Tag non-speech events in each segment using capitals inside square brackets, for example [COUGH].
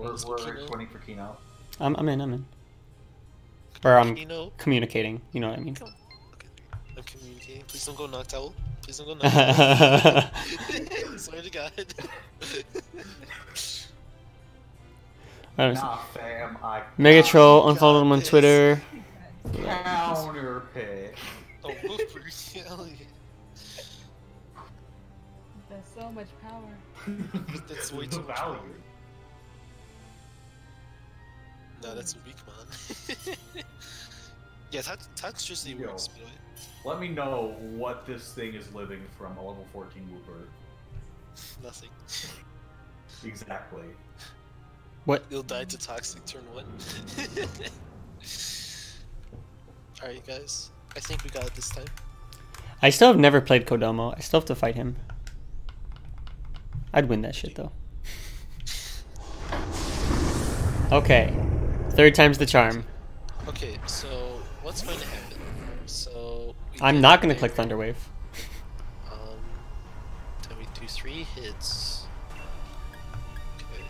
We're, we're Kino. waiting for Kino. I'm, I'm in, I'm in. Or I'm Kino. communicating, you know what I mean. I'm communicating. Please don't go knocked out. Please don't go knocked out. [LAUGHS] [LAUGHS] Swear to God. [LAUGHS] Nah, fam, I Mega Troll, God, unfollow him on this. Twitter. counter pick. oh, Wooper, hell. There's so much power. That's way The too much value. Power. No, that's a weak man. [LAUGHS] yeah, touch, toxicity Yo. works, by the way. Let me know what this thing is living from a level 14 Wooper. Nothing. Exactly. What? You'll die to toxic turn one. [LAUGHS] Alright, guys. I think we got it this time. I still have never played Kodomo. I still have to fight him. I'd win that shit though. [LAUGHS] Okay. Third time's the charm. Okay, so what's going to happen? So we I'm not gonna click Thunderwave. Um, then we do three hits. Okay.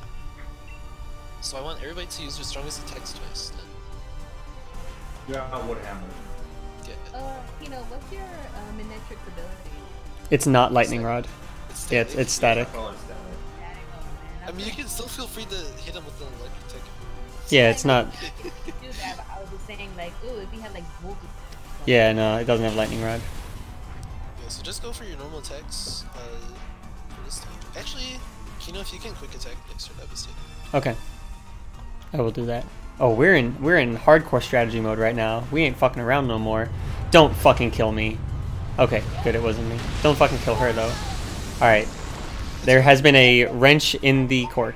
So I want everybody to use their strongest attacks twice. Then. Yeah, I would hammer. Okay. Uh, you know, what's your uh, Manectric ability? It's not Lightning Rod. It's Yeah, it's, static. it's static. I it static. Static, man. I mean, you can still feel free to hit him with an electric tech. Yeah, it's not. [LAUGHS] Do that, but I was just saying, like, ooh, if he had like multiple. Yeah, no, it doesn't have Lightning Rod. Yeah, so just go for your normal attacks uh, for this time. Actually, Kino, if you can quick attack next turn, that'd be sick. Okay. I will do that. Oh, we're in we're in hardcore strategy mode right now. We ain't fucking around no more. Don't fucking kill me. Okay, good it wasn't me. Don't fucking kill her though. Alright. There has been a wrench in the cork.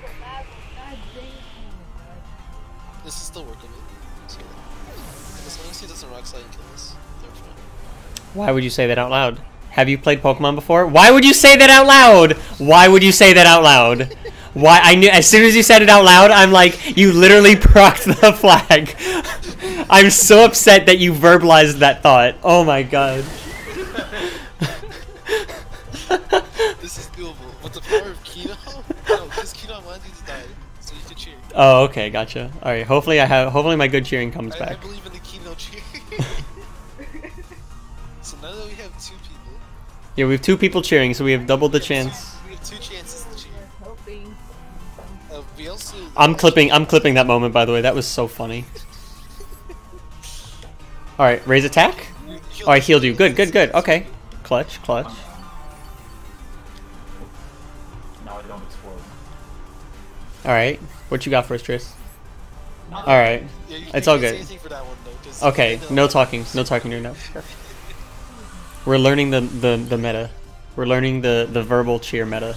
Why would you say that out loud? Have you played Pokemon before? Why would you say that out loud? Why would you say that out loud? Why I knew as soon as you said it out loud, I'm like, you literally [LAUGHS] procced the flag. [LAUGHS] I'm so upset that you verbalized that thought. Oh my god. [LAUGHS] This is doable. With the power of Kino, no, because Kino you to die, so you cheer. Oh, okay, gotcha. All right, hopefully I have. Hopefully my good cheering comes I, I back. believe Yeah, we have two people cheering, so we have double the chance. we have two chances to cheer. We're hoping. Uh, we also. I'm clipping. I'm clipping that moment. By the way, that was so funny. [LAUGHS] All right, raise attack. You- Oh, I healed you. Good, good, good. Okay, clutch, clutch. Now I don't explode. All right, what you got for us, Tris? All right. Yeah, you, It's you all good. for that one, though, 'cause Okay, no talking. No talking right now. We're learning the the the meta. We're learning the the verbal cheer meta.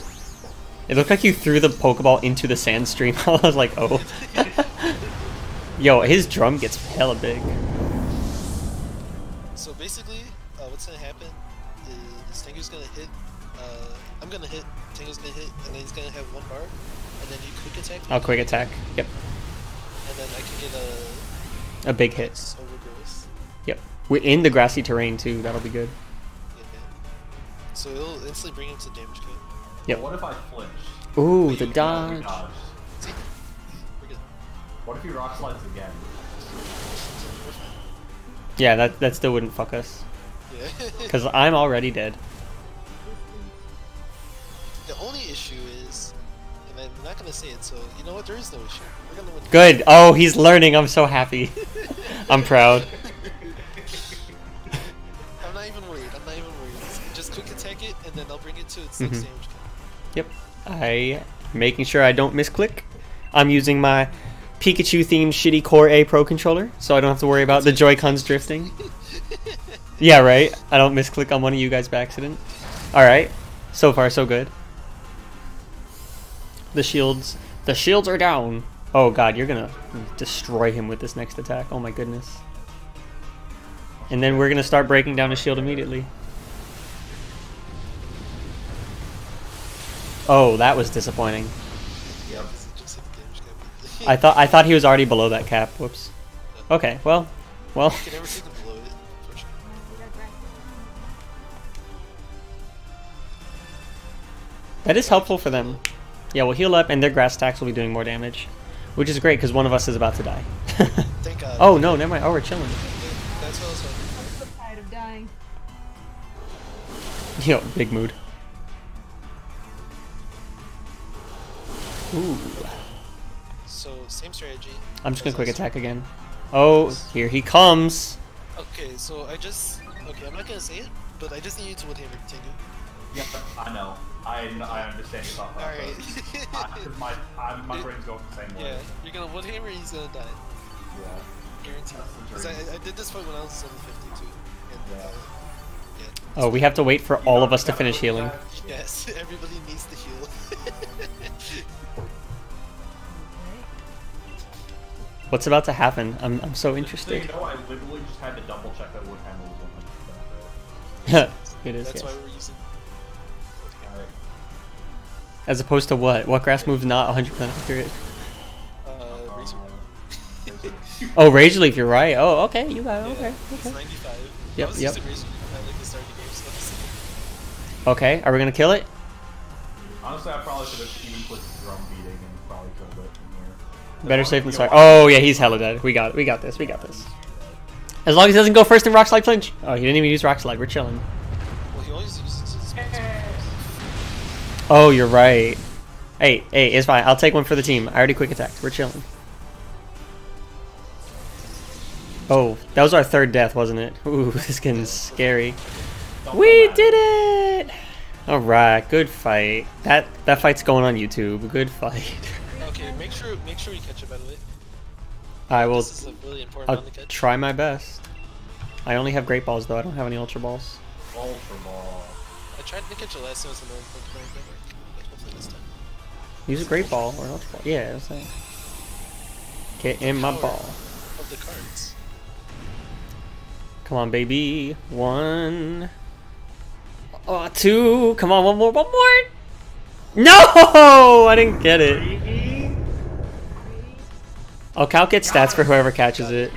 It looked like you threw the Pokeball into the sand stream. [LAUGHS] I was like, oh. [LAUGHS] Yo, his drum gets hella big. So basically, uh, what's gonna happen is Tengu's gonna hit. Uh, I'm gonna hit. Tengu's gonna hit, and then he's gonna have one bar, and then you quick attack, Oh, quick attack. Yep, and then I can get a a big hit. Overgrowth. Yep, we're in the grassy terrain too. That'll be good. Yeah, yeah. So it'll instantly bring him to damage cap. Yep. What if I flinch? Ooh, the you dodge. See, we're good. What if he rock slides again? Yeah, that that still wouldn't fuck us. Yeah. [LAUGHS] Cause I'm already dead. the only issue is, and I'm not gonna say it. So you know what? There is no issue. We're gonna win. Good. Oh, he's learning. I'm so happy. [LAUGHS] I'm proud. I'll bring -hmm. next damage. Yep. I making sure I don't misclick. I'm using my Pikachu themed shitty PowerA Pro controller, so I don't have to worry about the [LAUGHS] Joy-Cons drifting. Yeah, right. I don't misclick on one of you guys by accident. All right. So far, so good. The shields, the shields are down. Oh god, you're gonna destroy him with this next attack. Oh my goodness. And then we're gonna start breaking down his shield immediately. Oh, that was disappointing. Yep. Just hit the damage cap. I thought I thought he was already below that cap. Whoops. Okay, well, well. You can never see them below it. Unfortunately. That is helpful for them. Yeah, we'll heal up, and their grass attacks will be doing more damage. which is great because one of us is about to die. [LAUGHS] Thank God. oh no, never mind. Oh, we're chilling. That's what I was hoping. I'm so tired of dying. Yo, big mood. Ooh, So, same strategy. I'm just gonna quick attack again. Oh, here he comes. Okay, so I just okay. I'm not gonna say it, but I just need you to woodhammer continue. Yeah, I know. I, I understand your thought All right. process. Because my, I, my [LAUGHS] brain's going the same way. yeah, you're gonna woodhammer. He's gonna die. Yeah. Guaranteed. Because I. I did this fight when I was level 52. And, Yeah. uh, yeah. Oh, we have to wait for all of us to finish healing. Yes, [LAUGHS] everybody needs to heal. What's about to happen? I'm, I'm so So you interested. know, I literally just had to double check that Woodhammer was 100% [LAUGHS] it is, That's yes. why we're using. Alright. As opposed to what? What grass move's not 100% accurate? Uh, Razor. [LAUGHS] Razor. Oh, Razor Leaf, you're right. Oh, okay, you got it. Okay, It's okay. 95. Yep, I was yep. Leaf like the start of the game, so Okay, are we gonna kill it? Honestly, I probably should have even put drum beating and probably killed it in here. Better safe than sorry. Oh, yeah, he's hella dead. We got it. We got this. We got this. As long as he doesn't go first in Rock Slide Flinch. Oh, he didn't even use Rock Slide. We're chilling. well, he always uses his spells. Oh, you're right. Hey, hey, it's fine. I'll take one for the team. I already quick attacked. We're chilling. Oh, that was our third death, wasn't it? Ooh, [LAUGHS] this is getting scary. We did it! All right, good fight. That that fight's going on YouTube. Good fight. [LAUGHS] Okay, make sure make sure we catch it by the way. I will. This is a really important I'll catch. try my best. I only have great balls though. I don't have any ultra balls. Ultra Ball. I tried to catch it last time with another Pokemon network, but hopefully this time. Use a great ball or an ultra ball. Yeah, that's it. Get in my ball. Of the cards. Come on, baby. One. Oh, two. Come on, one more, one more. No, [LAUGHS] I didn't get it. I'll calculate stats for whoever catches it.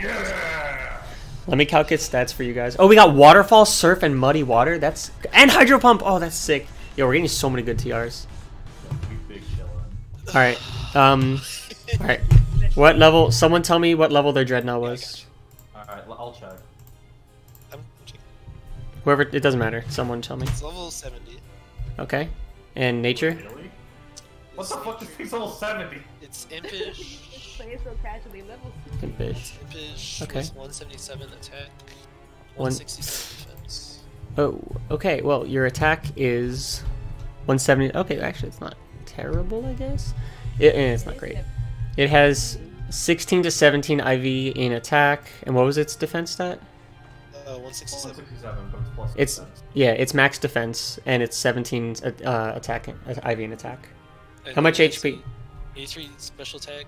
Let me calculate stats for you guys. Oh, we got waterfall, surf, and muddy water. That's and hydro pump. Oh, that's sick. Yo, we're getting so many good TRs. You big chillin'. All right. Um. All right. What level? Someone tell me what level their Drednaw was. Alright, I'll check. Whoever. It doesn't matter. Someone tell me. It's level 70. Okay. And nature. Really? What the fuck? This thing's level 70. It's impish. [LAUGHS] Play so casually level. Impish. impish Okay. with 177 attack, One- 167 defense. Oh, okay. Well, your attack is 170. Okay, actually, it's not terrible, I guess. It, eh, it's not great. It has 16 to 17 IV in attack, and what was its defense stat? Uh, 167. 167, but it's plus It's defense. yeah, it's max defense, and it's 17 uh, attack uh, IV in attack. And How much it HP? 83 special attack.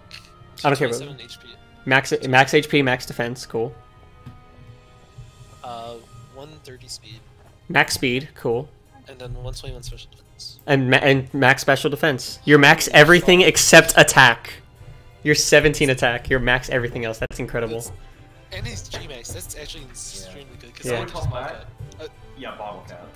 I don't care about 27 HP. Max max HP, max defense. Cool. Uh, 130 speed, Max speed. Cool. and then 121 special defense. And ma- and max special defense. Your max everything except attack. You're 17 attack. Your max everything else. That's incredible. That's- And his G max. That's actually extremely good. Cause Yeah. I just bought That- that. Uh, Yeah, bottle cap.